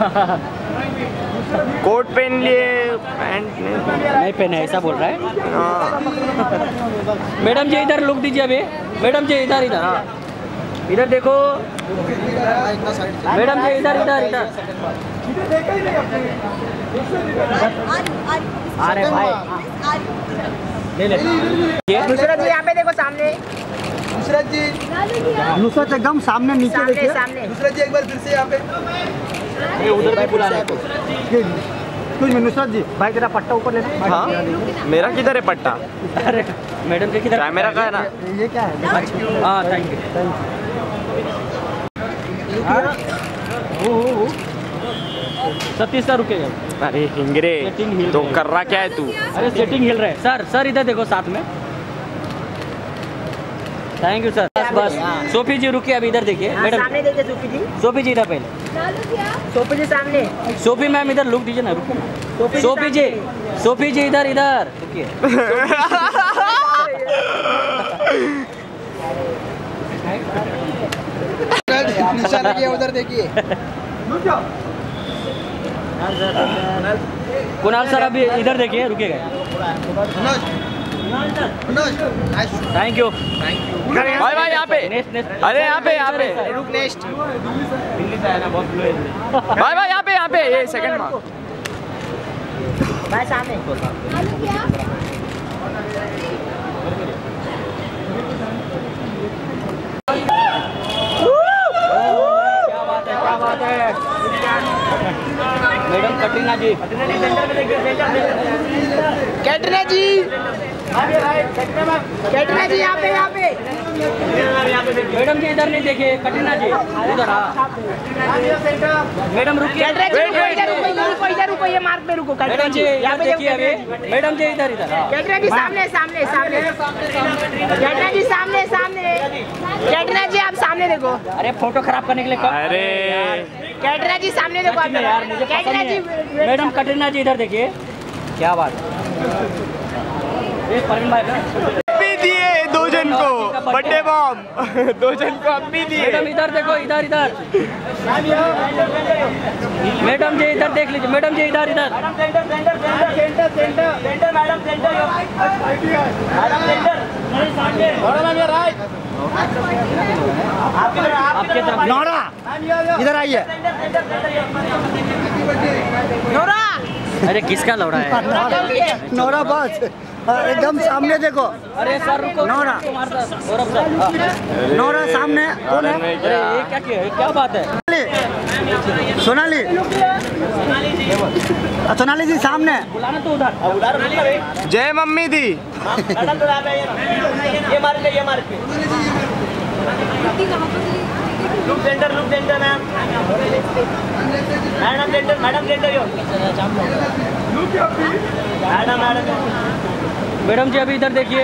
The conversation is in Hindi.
कोट पहन लिए पैंट नहीं। पहने ऐसा बोल रहा है? हाँ। मैडम जी इधर लुक दीजिए अभी। मैडम जी इधर इधर। हाँ। इधर देखो। मैडम जी इधर इधर इधर। अरे भाई। ले ले। ये नुसरत जी यहाँ पे देखो सामने। नुसरत जी। नुसरत एकदम सामने नीचे सामने देखिए। सामने। नुसरत जी एक बार फिर से यहाँ पे। ये उधर भी बुला रहे कुछ नुसरत जी भाई तेरा पट्टा ऊपर लेना। हाँ। मेरा किधर है पट्टा? अरे मैडम जी किधर? कैमरा का है ना? ये क्या है? अच्छा। हाँ thank you thank you Satish sir रुकेगा अरे हिंगरे तो कर रहा क्या है तू? अरे सेटिंग हिल रहा। है सर सर इधर देखो साथ में। थैंक यू सर बस बस सोफी जी रुकिए अभी इधर देखिए। हाँ, मैडम सामने देखिए सोफी जी। सोफी जी इधर पहले। सोफी जी सामने। सोफी मैम इधर लुक दीजिए ना रुकिए। सोफी जी सोफी जी इधर इधर। रुकिए। निशान उधर देखिए कुणाल सर अभी इधर देखिए नाइस थैंक यू भाई भाई यहाँ पे. अरे यहाँ पे यहाँ पे. रुक नेक्स्ट भाई भाई यहाँ पे यहाँ पे. ये सेकंड मार्क भाई सामने क्या बात है क्या बात है madam Katrina ji Katrina ji Katrina ji यहाँ पे यहाँ पे। मैडम जी इधर नहीं देखिए कटरीना जी उधर हाँ। मैडम रुकिए। रुको, इधर रुको इधर रुको इधर रुको ये मार्ग पे रुको मैडम जी। यहाँ इधर पे देखिए अभी। मैडम जी इधर इधर हाँ। कैटरीना जी सामने सामने सामने। कैटरीना जी सामने सामने। कैटरीना जी आप सामने देखो। अरे फ़ोटो खराब करने के लिए अरे। कैटरीना जी सामने देखो यार मुझे नहीं जी मैडम कटरीना जी इधर देखिए। क्या बात भाई अभी दिए दो जन को बर्थडे बॉम दो जन को अभी मैडम दिए इधर देखो इधर इधर। मैडम जी इधर देख लीजिए मैडम जी इधर इधर। आपके तरफ़ नौरा इधर आइए। नोरा! अरे किसका लौड़ा है नौरा बस। एकदम सामने देखो। अरे सर रुको नौरा। हाँ। नौरा सामने कौन है? अरे क्या ये क्या किया? है? क्या बात है? सोनाली। सोनाली। जी सामने। बुलाना तो उधर। जय मम्मी दी। मैडम जी अभी इधर देखिए।